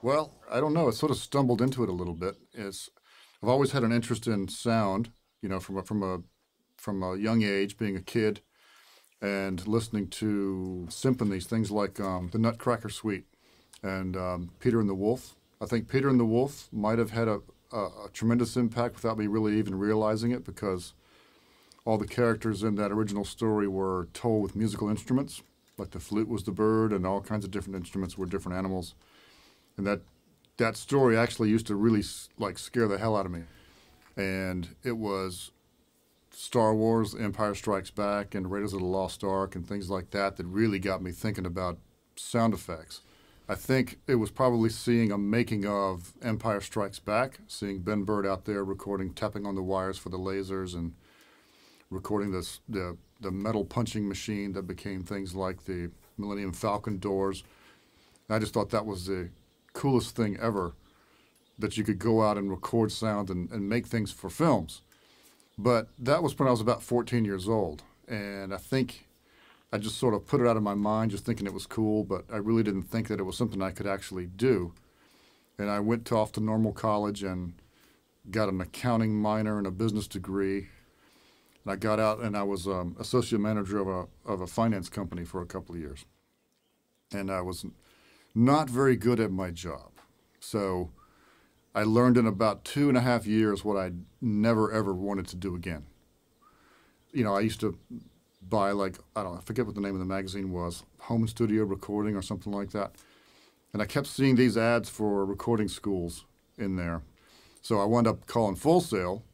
Well, I don't know. I sort of stumbled into it a little bit. It's, I've always had an interest in sound, you know, from a, from a from a young age, being a kid, and listening to symphonies, things like um, the Nutcracker Suite and um, Peter and the Wolf. I think Peter and the Wolf might have had a, a, a tremendous impact without me really even realizing it because all the characters in that original story were told with musical instruments. Like the flute was the bird, and all kinds of different instruments were different animals and that that story actually used to really like scare the hell out of me. And it was Star Wars, Empire Strikes Back, and Raiders of the Lost Ark, and things like that that really got me thinking about sound effects. I think it was probably seeing a making of Empire Strikes Back, seeing Ben Burtt out there recording, tapping on the wires for the lasers, and recording this, the the metal punching machine that became things like the Millennium Falcon doors. I just thought that was the coolest thing ever that you could go out and record sound and, and make things for films. But that was when I was about 14 years old. And I think I just sort of put it out of my mind, just thinking it was cool, but I really didn't think that it was something I could actually do. And I went to, off to normal college and got an accounting minor and a business degree. And I got out and I was um, associate manager of a, of a finance company for a couple of years. And I was not very good at my job. So I learned in about two and a half years what I never ever wanted to do again. You know, I used to buy like I don't know, I forget what the name of the magazine was, Home Studio Recording or something like that. And I kept seeing these ads for recording schools in there. So I wound up calling Full Sail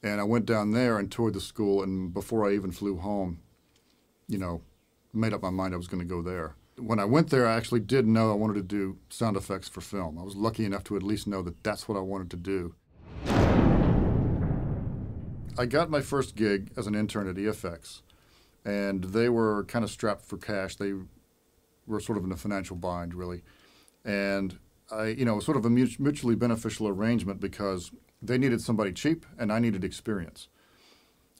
and I went down there and toured the school and before I even flew home, you know, made up my mind I was going to go there when I went there, I actually did know I wanted to do sound effects for film. I was lucky enough to at least know that that's what I wanted to do. I got my first gig as an intern at EFX, and they were kind of strapped for cash. They were sort of in a financial bind, really. And I, you know, it was sort of a mutually beneficial arrangement because they needed somebody cheap and I needed experience.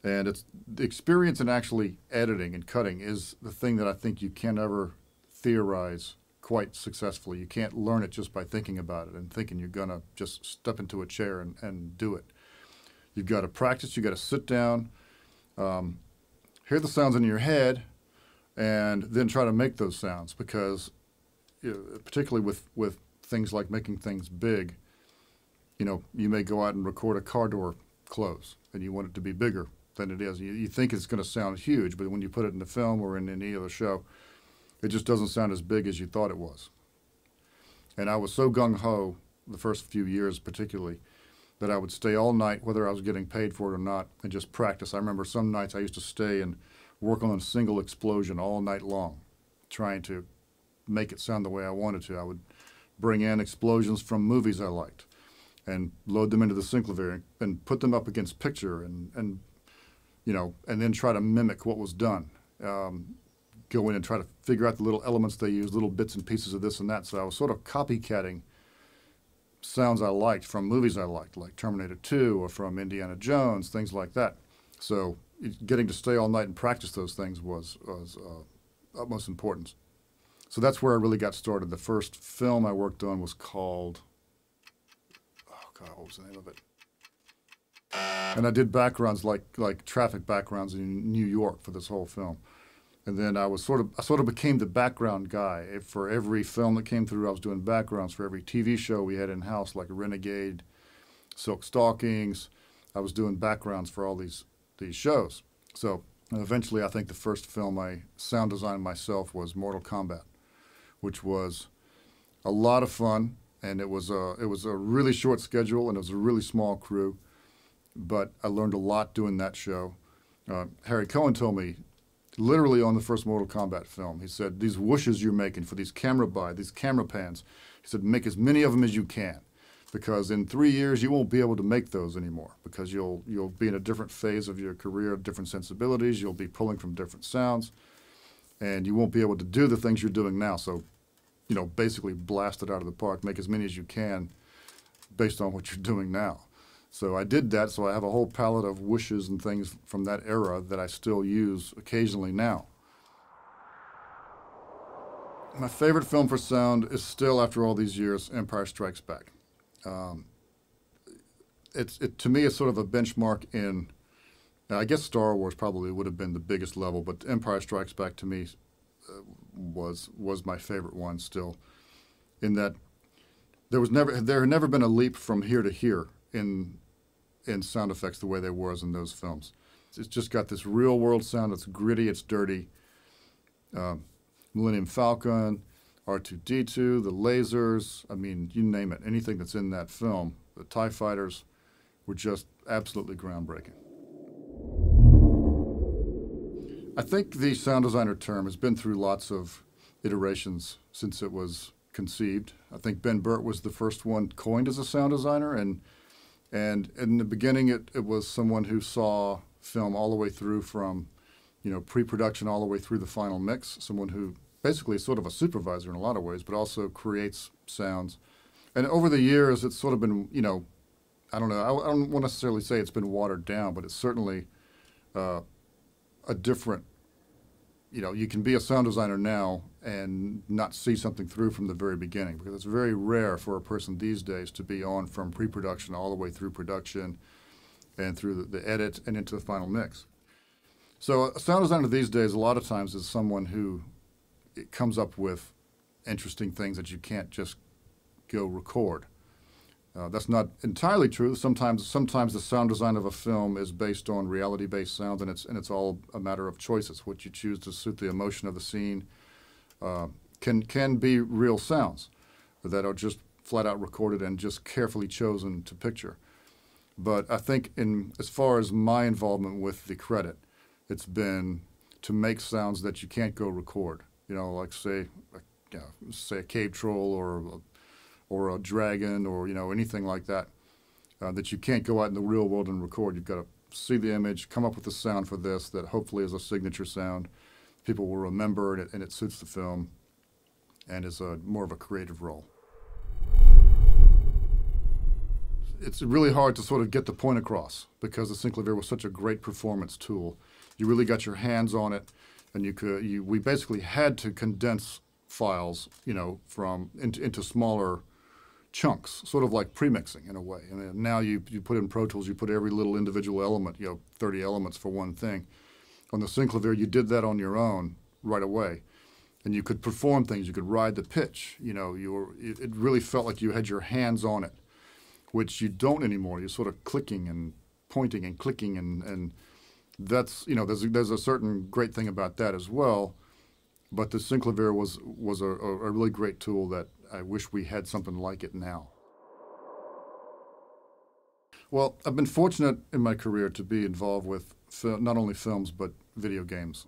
And it's the experience in actually editing and cutting is the thing that I think you can never theorize quite successfully. You can't learn it just by thinking about it and thinking you're going to just step into a chair and, and do it. You've got to practice, you've got to sit down, um, hear the sounds in your head, and then try to make those sounds because, you know, particularly with, with things like making things big, you know, you may go out and record a car door close and you want it to be bigger than it is. You, you think it's going to sound huge, but when you put it in the film or in any other show, it just doesn't sound as big as you thought it was. And I was so gung ho the first few years, particularly, that I would stay all night, whether I was getting paid for it or not, and just practice. I remember some nights I used to stay and work on a single explosion all night long, trying to make it sound the way I wanted to. I would bring in explosions from movies I liked and load them into the synclavier and put them up against picture and, and you know, and then try to mimic what was done. Um, go in and try to figure out the little elements they use, little bits and pieces of this and that. So I was sort of copycatting sounds I liked from movies I liked, like Terminator 2 or from Indiana Jones, things like that. So getting to stay all night and practice those things was, was uh, utmost importance. So that's where I really got started. The first film I worked on was called, oh God, what was the name of it? And I did backgrounds like like traffic backgrounds in New York for this whole film and then I was sort of I sort of became the background guy for every film that came through. I was doing backgrounds for every TV show we had in house, like Renegade, Silk Stockings. I was doing backgrounds for all these these shows. So eventually, I think the first film I sound designed myself was Mortal Kombat, which was a lot of fun, and it was a it was a really short schedule and it was a really small crew, but I learned a lot doing that show. Uh, Harry Cohen told me literally on the first Mortal Kombat film. He said, these whooshes you're making for these camera by, these camera pans, he said, make as many of them as you can. Because in three years you won't be able to make those anymore because you'll you'll be in a different phase of your career, different sensibilities. You'll be pulling from different sounds, and you won't be able to do the things you're doing now. So, you know, basically blast it out of the park. Make as many as you can, based on what you're doing now. So I did that. So I have a whole palette of whooshes and things from that era that I still use occasionally now. My favorite film for sound is still, after all these years, Empire Strikes Back. Um, it's it, to me, it's sort of a benchmark in. I guess Star Wars probably would have been the biggest level, but Empire Strikes Back to me uh, was was my favorite one still, in that there was never there had never been a leap from here to here in in sound effects the way there was in those films. It's just got this real world sound. It's gritty. It's dirty. Um, Millennium Falcon, R2D2, the lasers. I mean, you name it. Anything that's in that film, the Tie Fighters, were just absolutely groundbreaking. I think the sound designer term has been through lots of iterations since it was conceived. I think Ben Burtt was the first one coined as a sound designer, and and in the beginning, it, it was someone who saw film all the way through from, you know, pre-production all the way through the final mix. Someone who basically is sort of a supervisor in a lot of ways, but also creates sounds. And over the years, it's sort of been, you know, I don't know, I, I don't want to necessarily say it's been watered down, but it's certainly uh, a different you know, you can be a sound designer now and not see something through from the very beginning because it's very rare for a person these days to be on from pre-production all the way through production and through the, the edit and into the final mix. So a sound designer these days a lot of times is someone who comes up with interesting things that you can't just go record. Uh, that's not entirely true. Sometimes, sometimes the sound design of a film is based on reality-based sounds, and it's and it's all a matter of choices. What you choose to suit the emotion of the scene uh, can can be real sounds that are just flat out recorded and just carefully chosen to picture. But I think, in as far as my involvement with the credit, it's been to make sounds that you can't go record. You know, like say, you know, say a cave troll or a or a dragon or you know anything like that uh, that you can't go out in the real world and record. You've got to see the image, come up with a sound for this that hopefully is a signature sound. People will remember and it, and it suits the film and is a, more of a creative role. It's really hard to sort of get the point across because the Synclavier was such a great performance tool. You really got your hands on it, and you could. You, we basically had to condense files, you know, from into, into smaller chunks, sort of like premixing in a way. And now you, you put in Pro Tools, you put every little individual element, you know, 30 elements for one thing. On the Synclavier, you did that on your own right away. And you could perform things, you could ride the pitch, you know, you were, it, really felt like you had your hands on it, which you don't anymore. You're sort of clicking and pointing and clicking and, and that's, you know, there's there's a certain great thing about that as well. But the Synclavier was, was a, a really great tool that I wish we had something like it now. Well, I've been fortunate in my career to be involved with not only films but video games.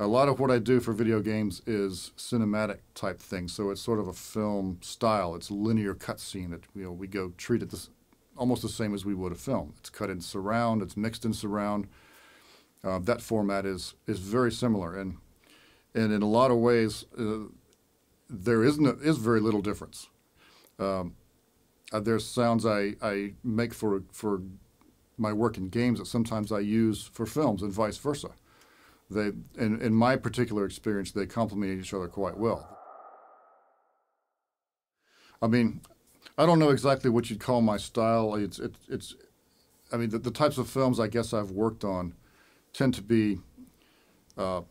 A lot of what I do for video games is cinematic type things, so it's sort of a film style. It's linear cutscene that you know we go treat it this, almost the same as we would a film. It's cut in surround, it's mixed in surround. Uh, that format is is very similar, and and in a lot of ways, uh, there isn't a, is very little difference. Um, uh, there's sounds I, I make for for my work in games that sometimes I use for films and vice versa. They in, in my particular experience they complement each other quite well. I mean, I don't know exactly what you'd call my style. It's it's, it's I mean the, the types of films I guess I've worked on tend to be uh,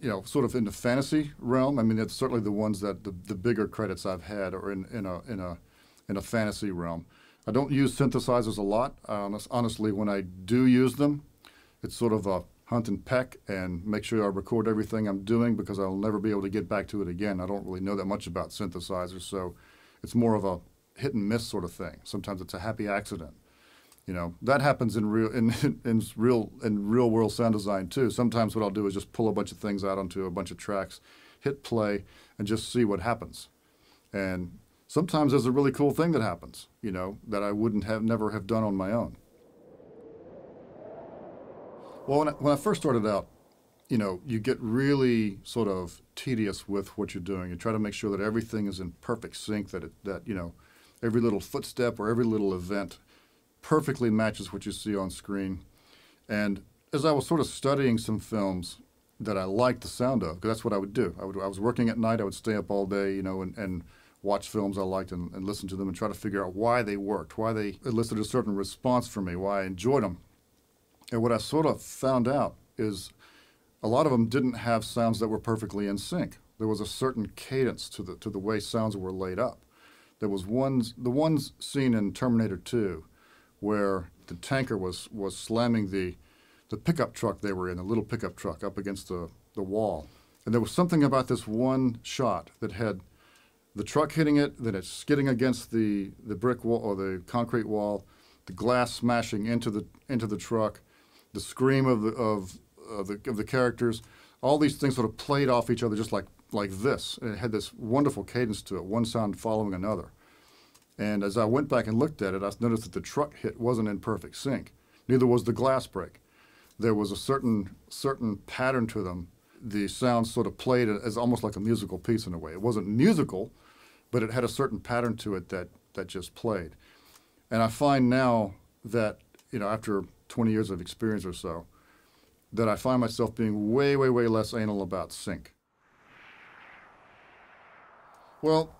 you know, sort of in the fantasy realm. I mean, it's certainly the ones that the, the bigger credits I've had are in, in a in a in a fantasy realm. I don't use synthesizers a lot. Uh, honest, honestly, when I do use them, it's sort of a hunt and peck and make sure I record everything I'm doing because I'll never be able to get back to it again. I don't really know that much about synthesizers, so it's more of a hit and miss sort of thing. Sometimes it's a happy accident. You know that happens in real in, in real in real world sound design too. Sometimes what I'll do is just pull a bunch of things out onto a bunch of tracks, hit play, and just see what happens. And sometimes there's a really cool thing that happens. You know that I wouldn't have never have done on my own. Well, when I, when I first started out, you know, you get really sort of tedious with what you're doing. You try to make sure that everything is in perfect sync. That it, that you know, every little footstep or every little event perfectly matches what you see on screen. And as I was sort of studying some films that I liked the sound of because that's what I would do. I would I was working at night. I would stay up all day, you know, and, and watch films I liked and, and listen to them and try to figure out why they worked, why they elicited a certain response from me, why I enjoyed them. And what I sort of found out is a lot of them didn't have sounds that were perfectly in sync. There was a certain cadence to the to the way sounds were laid up. There was ones the ones seen in Terminator 2 where the tanker was was slamming the the pickup truck they were in, the little pickup truck up against the, the wall. And there was something about this one shot that had the truck hitting it, then it's skidding against the, the brick wall or the concrete wall, the glass smashing into the into the truck, the scream of the of, of the of the characters, all these things sort of played off each other just like like this. And it had this wonderful cadence to it, one sound following another. And as I went back and looked at it, I noticed that the truck hit wasn't in perfect sync. Neither was the glass break. There was a certain certain pattern to them. The sounds sort of played as almost like a musical piece in a way. It wasn't musical, but it had a certain pattern to it that that just played. And I find now that you know after 20 years of experience or so, that I find myself being way, way, way less anal about sync. Well,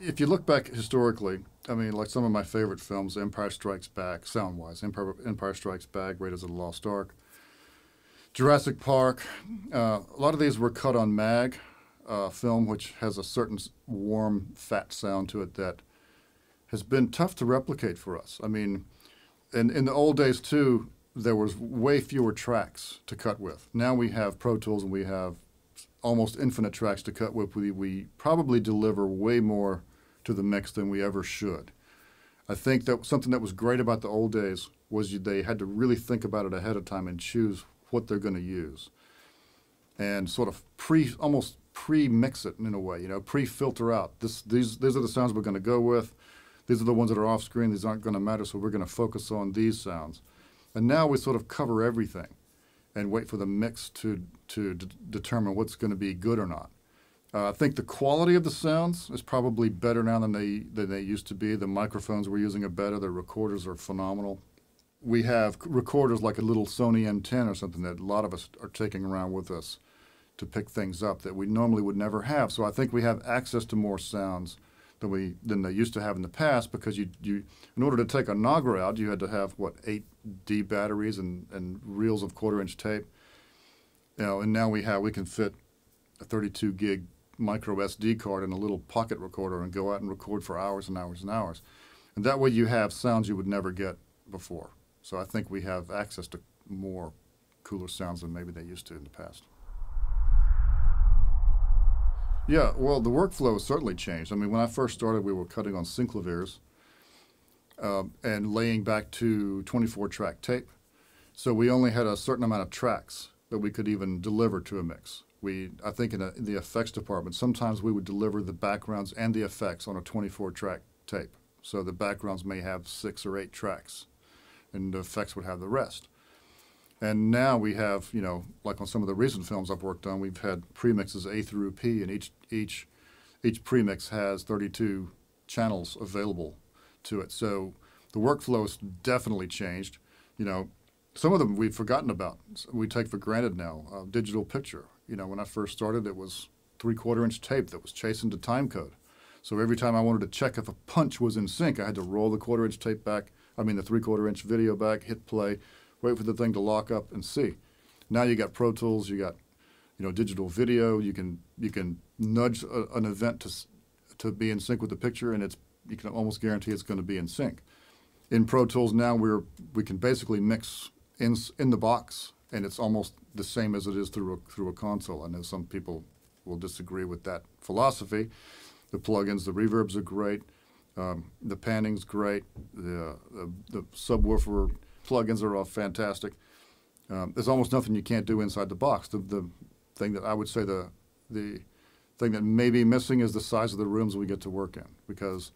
if you look back historically, I mean, like some of my favorite films, Empire Strikes Back, sound wise, Empire, Empire Strikes Back, Raiders of the Lost Ark, Jurassic Park, uh, a lot of these were cut on mag uh, film, which has a certain warm, fat sound to it that has been tough to replicate for us. I mean, in, in the old days, too, there was way fewer tracks to cut with. Now we have Pro Tools and we have almost infinite tracks to cut with. We, we probably deliver way more to the mix than we ever should. I think that something that was great about the old days was they had to really think about it ahead of time and choose what they're going to use, and sort of pre almost pre-mix it in a way. You know, pre-filter out this these these are the sounds we're going to go with. These are the ones that are off screen. These aren't going to matter, so we're going to focus on these sounds. And now we sort of cover everything and wait for the mix to, to determine what's going to be good or not. Uh, I think the quality of the sounds is probably better now than they, than they used to be. The microphones we're using are better, the recorders are phenomenal. We have recorders like a little Sony M10 or something that a lot of us are taking around with us to pick things up that we normally would never have. So I think we have access to more sounds than we than they used to have in the past because you you in order to take a Nagra out you had to have what eight D batteries and, and reels of quarter inch tape. You know, and now we have we can fit a 32 gig micro SD card in a little pocket recorder and go out and record for hours and hours and hours. And that way you have sounds you would never get before. So I think we have access to more cooler sounds than maybe they used to in the past. Yeah, well, the workflow has certainly changed. I mean, when I first started, we were cutting on synclaviers um, and laying back to 24 track tape. So we only had a certain amount of tracks that we could even deliver to a mix. We, I think, in, a, in the effects department, sometimes we would deliver the backgrounds and the effects on a 24 track tape. So the backgrounds may have six or eight tracks, and the effects would have the rest. And now we have, you know, like on some of the recent films I've worked on, we've had premixes A through P, and each each each premix has 32 channels available to it. So the workflow has definitely changed. You know, some of them we've forgotten about. We take for granted now. Uh, digital picture. You know, when I first started, it was three quarter inch tape that was chasing to time code. So every time I wanted to check if a punch was in sync, I had to roll the quarter inch tape back. I mean, the three quarter inch video back, hit play, wait for the thing to lock up and see. Now you got Pro Tools, you got you know digital video. You can you can nudge a, an event to to be in sync with the picture, and it's you can almost guarantee it's going to be in sync. In Pro Tools now, we're we can basically mix in in the box, and it's almost the same as it is through a, through a console. I know some people will disagree with that philosophy. The plugins, the reverbs are great. Um, the panning's great. The, the, the subwoofer plugins are all fantastic. Um, there's almost nothing you can't do inside the box. The, the thing that I would say the the thing that may be missing is the size of the rooms we get to work in because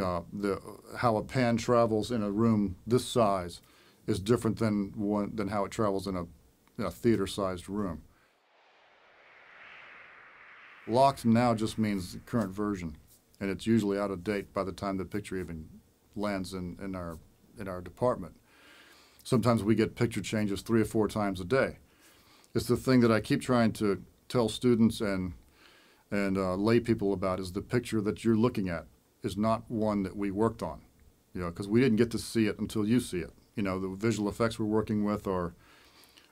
uh, the how a pan travels in a room this size is different than one than how it travels in a, in a theater-sized room. Locked now just means the current version, and it's usually out of date by the time the picture even lands in, in our in our department. Sometimes we get picture changes three or four times a day. it's the thing that I keep trying to tell students and and uh, lay people about is the picture that you're looking at is not one that we worked on, you know, because we didn't get to see it until you see it. You know, the visual effects we're working with are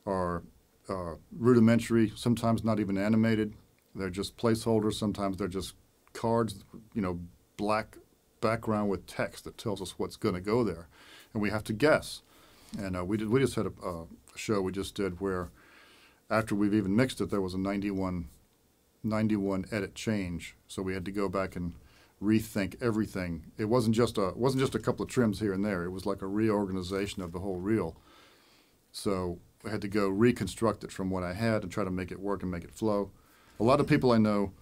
are uh, rudimentary, sometimes not even animated. They're just placeholders. Sometimes they're just cards, you know, black background with text that tells us what's going to go there, and we have to guess. And uh, we did. We just had a, a show we just did where, after we've even mixed it, there was a 91, 91 edit change. So we had to go back and rethink everything. It wasn't just a wasn't just a couple of trims here and there. It was like a reorganization of the whole reel. So I had to go reconstruct it from what I had and try to make it work and make it flow. A lot of people I know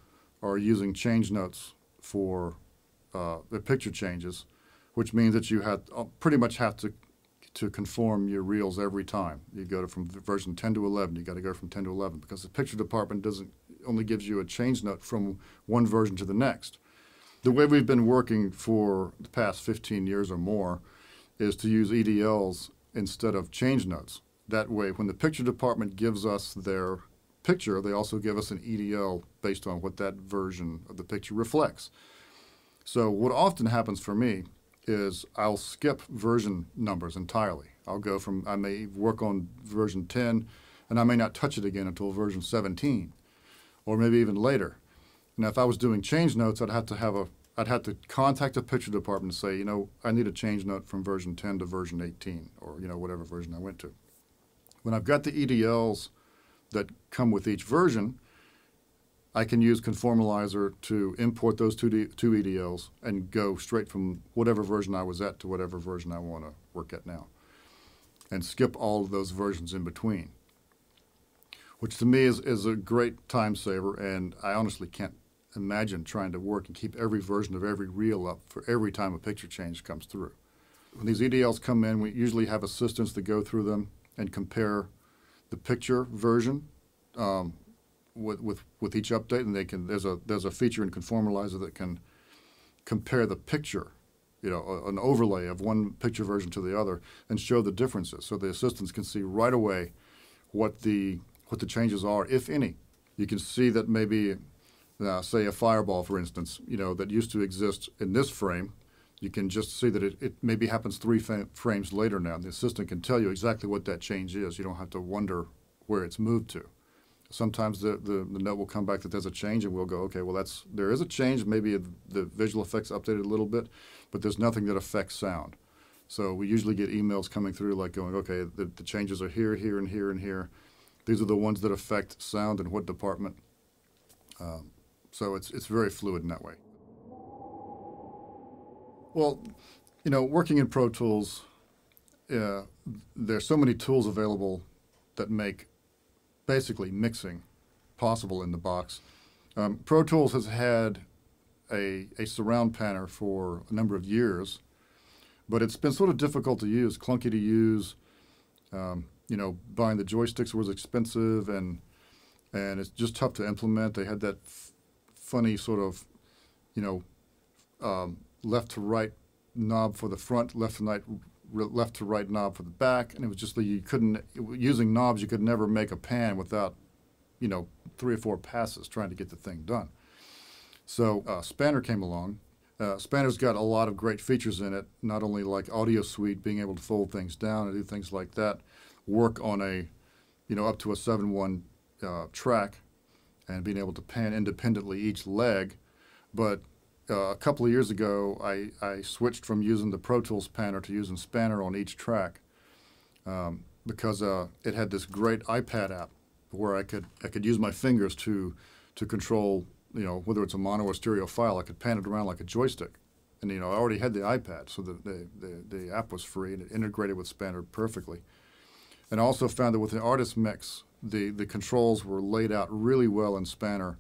are using change notes for uh, the picture changes, which means that you have uh, pretty much have to to conform your reels every time. You go to from version 10 to 11. You got to go from 10 to 11 because the picture department doesn't only gives you a change note from one version to the next. The way we've been working for the past 15 years or more is to use EDLs instead of change notes. That way, when the picture department gives us their picture, they also give us an EDL based on what that version of the picture reflects. So what often happens for me is I'll skip version numbers entirely. I'll go from, I may work on version 10 and I may not touch it again until version 17 or maybe even later. Now, if I was doing change notes, I'd have to have a, I'd have to contact the picture department and say, you know, I need a change note from version 10 to version 18 or, you know, whatever version I went to. When I've got the EDLs that come with each version, I can use Conformalizer to import those two, D, two EDLs and go straight from whatever version I was at to whatever version I want to work at now and skip all of those versions in between, which to me is, is a great time saver. And I honestly can't imagine trying to work and keep every version of every reel up for every time a picture change comes through. When these EDLs come in, we usually have assistants that go through them and compare the picture version um, with, with, with each update, and they can there's a there's a feature in Conformalizer that can compare the picture, you know, an overlay of one picture version to the other, and show the differences, so the assistants can see right away what the what the changes are, if any. You can see that maybe, uh, say, a fireball, for instance, you know, that used to exist in this frame, you can just see that it, it maybe happens three frames later now. The assistant can tell you exactly what that change is. You don't have to wonder where it's moved to sometimes the, the, the, note will come back that there's a change and we'll go, okay, well, that's there is a change. Maybe the visual effects updated a little bit, but there's nothing that affects sound. So we usually get emails coming through like going, okay, the, the changes are here, here, and here, and here. These are the ones that affect sound and what department. Um, so it's, it's very fluid in that way. Well, you know, working in Pro Tools, uh, there's so many tools available that make basically mixing possible in the box. Um, Pro Tools has had a, a surround panner for a number of years, but it's been sort of difficult to use, clunky to use. Um, you know, buying the joysticks was expensive, and and it's just tough to implement. They had that funny sort of, you know, um, left to right knob for the front, left to right left to right knob for the back, and it was just that you couldn't using knobs. You could never make a pan without, you know, three or four passes trying to get the thing done. So uh, Spanner came along. Uh, Spanner's got a lot of great features in it, not only like Audio Suite, being able to fold things down and do things like that, work on a, you know, up to a 7-1 uh, track, and being able to pan independently each leg, but uh, a couple of years ago, I, I switched from using the Pro Tools panner to using Spanner on each track um, because uh, it had this great iPad app where I could I could use my fingers to to control you know whether it's a mono or stereo file. I could pan it around like a joystick, and you know I already had the iPad, so the the, the, the app was free and it integrated with Spanner perfectly. And I also found that with the artist mix, the the controls were laid out really well in Spanner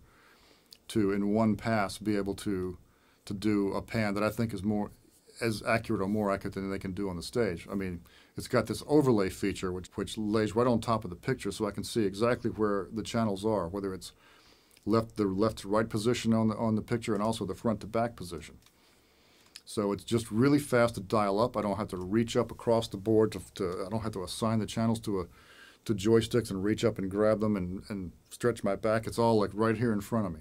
to in one pass be able to to do a pan that I think is more as accurate or more accurate than they can do on the stage. I mean, it's got this overlay feature which which lays right on top of the picture, so I can see exactly where the channels are, whether it's left the left to right position on the on the picture and also the front to back position. So it's just really fast to dial up. I don't have to reach up across the board to, to I don't have to assign the channels to a to joysticks and reach up and grab them and, and stretch my back. It's all like right here in front of me.